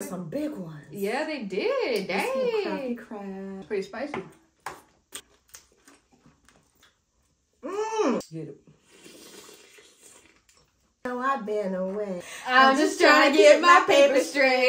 Some big ones. Yeah, they did. Dang. crab. Pretty spicy. Mmm. Get it. No, I've been away. I'm just trying to get my paper straight.